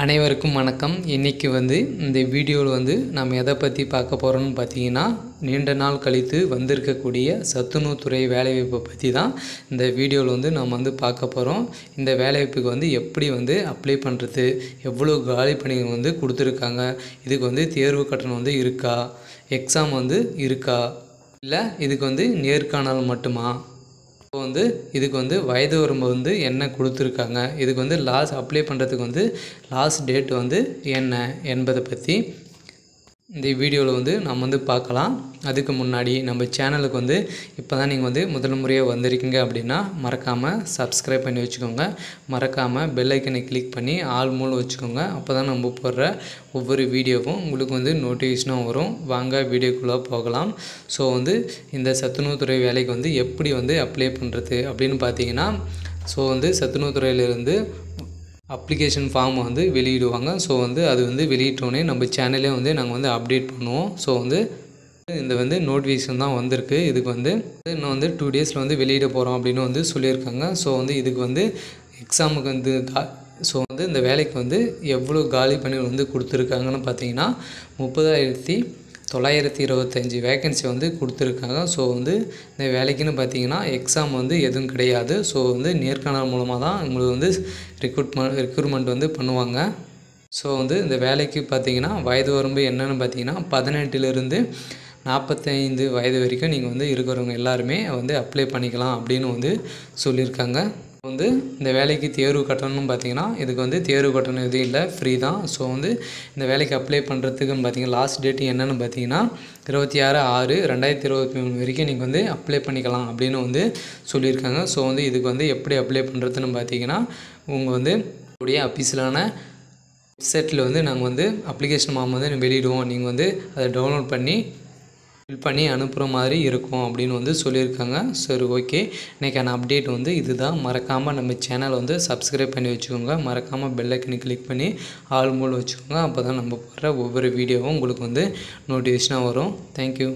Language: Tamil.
அனைவருக்கும் வணக்கம். இன்றைக்கி வந்து இந்த வீடியோவில் வந்து நாம் எதை பற்றி பார்க்க போகிறோம்னு பார்த்தீங்கன்னா நீண்ட நாள் கழித்து வந்திருக்கக்கூடிய சத்துணவுத்துறை வேலைவாய்ப்பை பற்றி தான் இந்த வீடியோவில் வந்து நம்ம வந்து பார்க்க போகிறோம் இந்த வேலைவாய்ப்புக்கு வந்து எப்படி வந்து அப்ளை பண்ணுறது எவ்வளோ காலி பணிகள் வந்து கொடுத்துருக்காங்க இதுக்கு வந்து தேர்வு கட்டணம் வந்து இருக்கா எக்ஸாம் வந்து இருக்கா இல்லை இதுக்கு வந்து நேர்காணல் மட்டுமா? இப்போ வந்து இதுக்கு வந்து வயது வரம்பு வந்து என்ன கொடுத்துருக்காங்க? இதுக்கு வந்து லாஸ் அப்ளை பண்ணுறதுக்கு வந்து லாஸ்ட் டேட் வந்து என்ன என்பதை பற்றி இந்த வீடியோவில் வந்து நம்ம வந்து பார்க்கலாம். அதுக்கு முன்னாடி நம்ம சேனலுக்கு வந்து இப்போ தான் நீங்கள் வந்து முதல் முறையாக வந்திருக்கீங்க அப்படின்னா மறக்காமல் சப்ஸ்கிரைப் பண்ணி வச்சுக்கோங்க. மறக்காமல் பெல்லைக்கனை கிளிக் பண்ணி ஆல் மூலம் வச்சுக்கோங்க. அப்போ தான் நம்ம போடுற ஒவ்வொரு வீடியோவும் உங்களுக்கு வந்து நோட்டிஃபிகேஷனாக வரும். வாங்க வீடியோக்குள்ளே போகலாம். ஸோ வந்து இந்த சத்துணவுத்துறை வேலைக்கு வந்து எப்படி வந்து அப்ளை பண்ணுறது அப்படின்னு பார்த்தீங்கன்னா ஸோ வந்து சத்துணவுத்துறையிலேருந்து அப்ளிகேஷன் ஃபார்ம் வந்து வெளியிடுவாங்க. ஸோ வந்து அது வந்து வெளியிட்டோடனே நம்ம சேனலே வந்து நாங்கள் வந்து அப்டேட் பண்ணுவோம். ஸோ வந்து இந்த வந்து நோட்டிஃபிகேஷன் தான் வந்திருக்கு. இதுக்கு வந்து இன்னும் வந்து டூ டேஸில் வந்து வெளியிட போகிறோம் அப்படின்னு வந்து சொல்லியிருக்காங்க. ஸோ வந்து இதுக்கு வந்து எக்ஸாமுக்கு வந்து கா ஸோ வந்து இந்த வேலைக்கு வந்து எவ்வளோ காலி பணிகள் வந்து கொடுத்துருக்காங்கன்னு பார்த்தீங்கன்னா முப்பதாயிரத்தி தொள்ளாயிரத்தி இருபத்தஞ்சி வேக்கன்சி வந்து கொடுத்துருக்காங்க. ஸோ வந்து இந்த வேலைக்குன்னு பார்த்தீங்கன்னா எக்ஸாம் வந்து எதுவும் கிடையாது. ஸோ வந்து நேர்காணல் மூலமாக தான் உங்களுக்கு வந்து ரெக்ரூட்மெண்ட் ரெக்ரூட்மெண்ட் வந்து பண்ணுவாங்க. ஸோ வந்து இந்த வேலைக்கு பார்த்தீங்கன்னா வயது வரம்பு என்னென்னு பார்த்தீங்கன்னா பதினெட்டுலேருந்து நாற்பத்தைந்து வயது வரைக்கும் நீங்கள் வந்து இருக்கிறவங்க எல்லாருமே வந்து அப்ளை பண்ணிக்கலாம் அப்படின்னு வந்து சொல்லியிருக்காங்க. வந்து இந்த வேலைக்கு தேர்வு கட்டணம்னு பார்த்தீங்கன்னா இதுக்கு வந்து தேர்வு கட்டணம் எதுவும் இல்லை. ஃப்ரீ தான். ஸோ வந்து இந்த வேலைக்கு அப்ளை பண்ணுறதுக்குன்னு பார்த்தீங்கன்னா லாஸ்ட் டேட் என்னென்னு பார்த்தீங்கன்னா இருபத்தி ஆறு ஆறு ரெண்டாயிரத்தி இருபத்தி மூணு வரைக்கும் நீங்கள் வந்து அப்ளை பண்ணிக்கலாம் அப்படின்னு வந்து சொல்லியிருக்காங்க. ஸோ வந்து இதுக்கு வந்து எப்படி அப்ளை பண்ணுறதுன்னு பார்த்தீங்கன்னா உங்கள் வந்து உடைய அஃபீஸிலான வெப்சைட்டில் வந்து நாங்கள் வந்து அப்ளிகேஷன் ஃபார்ம் வந்து வெளியிடுவோம். நீங்கள் வந்து அதை டவுன்லோட் பண்ணி ஃபில் பண்ணி அனுப்புகிற மாதிரி இருக்கும் அப்படின்னு வந்து சொல்லியிருக்காங்க. சரி ஓகே. இன்றைக்கான அப்டேட் வந்து இதுதான். மறக்காமல் நம்ம சேனலை வந்து சப்ஸ்கிரைப் பண்ணி வச்சுக்கோங்க. மறக்காமல் பெல்லைக்கனு கிளிக் பண்ணி ஆல் மூலம் வச்சுக்கோங்க. அப்போ தான் நம்ம போடுற ஒவ்வொரு வீடியோவும் உங்களுக்கு வந்து நோட்டிஃபிகேஷனாக வரும். தேங்க்யூ